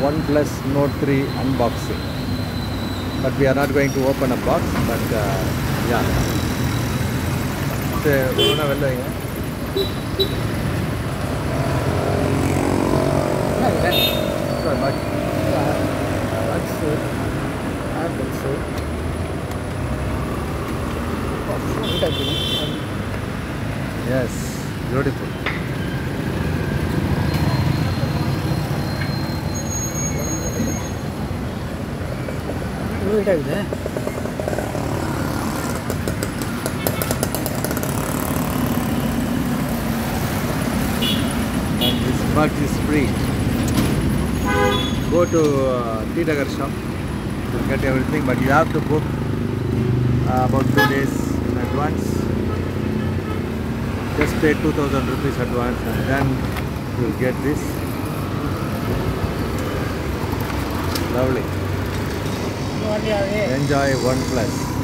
OnePlus Nord 3 unboxing. But we are not going to open a box, but uh, yeah. Yes, beautiful. this bug is free. Go to Tidagar uh, shop. You'll get everything, but you have to book uh, about two days in advance. Just pay 2000 rupees advance and then you'll get this. Lovely. Eh? enjoy one plus.